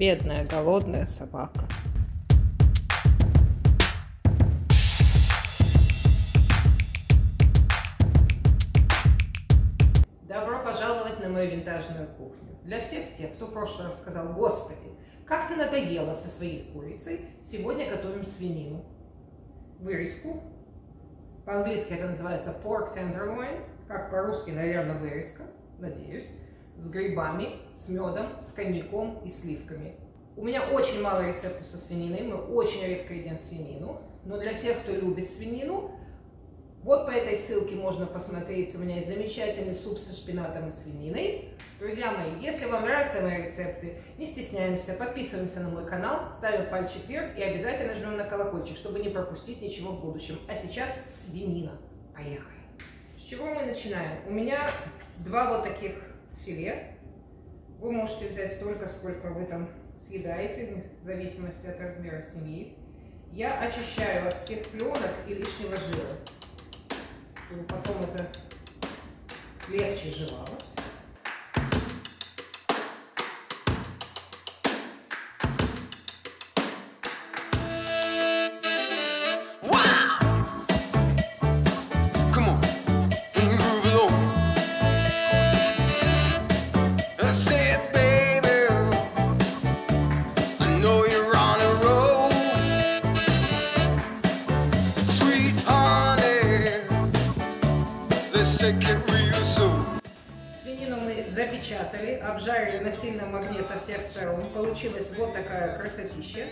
Бедная голодная собака. Добро пожаловать на мою винтажную кухню. Для всех тех, кто в прошлый раз сказал, Господи, как ты надоела со своей курицей, сегодня готовим свинину. Вырезку. По-английски это называется pork tenderloin, как по-русски, наверное, вырезка, надеюсь с грибами, с медом, с коньяком и сливками. У меня очень мало рецептов со свининой, мы очень редко едим свинину, но для тех, кто любит свинину, вот по этой ссылке можно посмотреть, у меня есть замечательный суп со шпинатом и свининой. Друзья мои, если вам нравятся мои рецепты, не стесняемся, подписываемся на мой канал, ставим пальчик вверх и обязательно жмем на колокольчик, чтобы не пропустить ничего в будущем. А сейчас свинина. Поехали. С чего мы начинаем? У меня два вот таких филе. Вы можете взять столько, сколько вы там съедаете, в зависимости от размера семьи. Я очищаю от всех пленок и лишнего жира, чтобы потом это легче жевалось. Свинину мы запечатали, обжарили на сильном огне со всех сторон. Получилась вот такая красотища.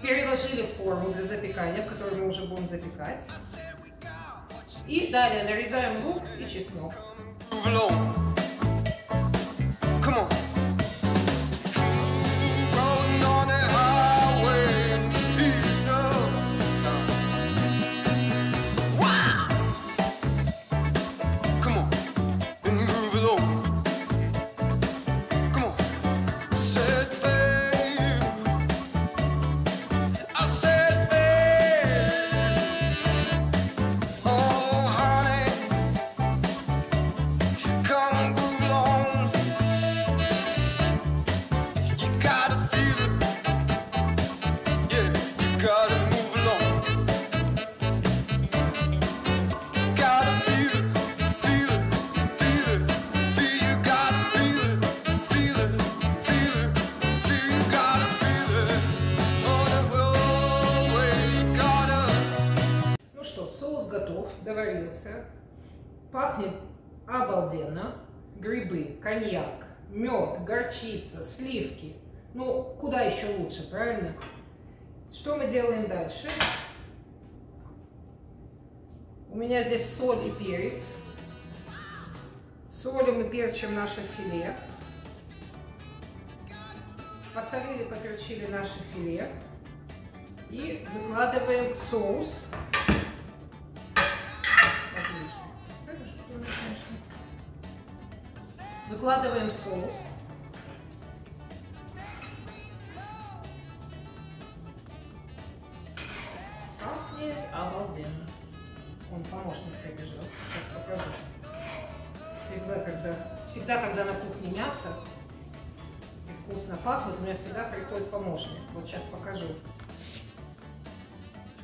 Переложили форму для запекания, в которую мы уже будем запекать. И далее нарезаем лук и чеснок. Доварился. Пахнет обалденно. Грибы, коньяк, мед, горчица, сливки. Ну, куда еще лучше, правильно? Что мы делаем дальше? У меня здесь соль и перец. Солим и перчим наше филе. Посолили, поперчили наше филе. И выкладываем соус. Выкладываем соус. Пахнет обалденно. Он помощник прибежал. Сейчас покажу. Всегда, когда, всегда, когда на кухне мясо и вкусно пахнет, у меня всегда приходит помощник. Вот сейчас покажу.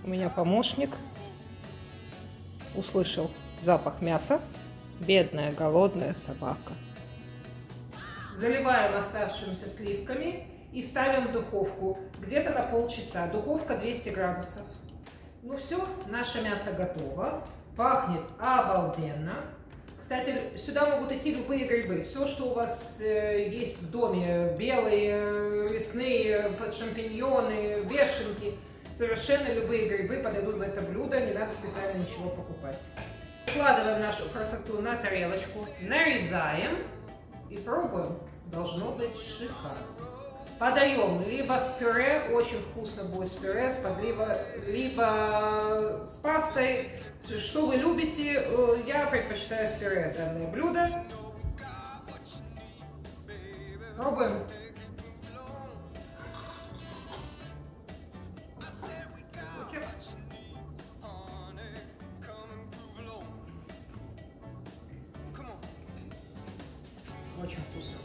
У меня помощник услышал запах мяса. Бедная голодная собака. Заливаем оставшимися сливками и ставим в духовку где-то на полчаса. Духовка 200 градусов. Ну все, наше мясо готово. Пахнет обалденно. Кстати, сюда могут идти любые грибы. Все, что у вас э, есть в доме. Белые, э, лесные, шампиньоны, вешенки. Совершенно любые грибы подойдут в это блюдо. Не надо специально ничего покупать. Вкладываем нашу красоту на тарелочку. Нарезаем и пробуем. Должно быть шикарно. Подаем либо с пюре, очень вкусно будет с пюре, с подливой, либо с пастой. Что вы любите, э, я предпочитаю с пюре данное блюдо. Пробуем. Очень вкусно.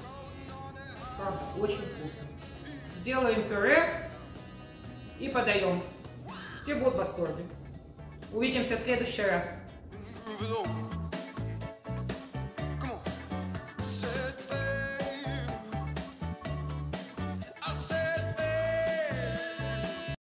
Правда, очень вкусно. делаем пюре и подаем. Все будут в восторге. Увидимся в следующий раз.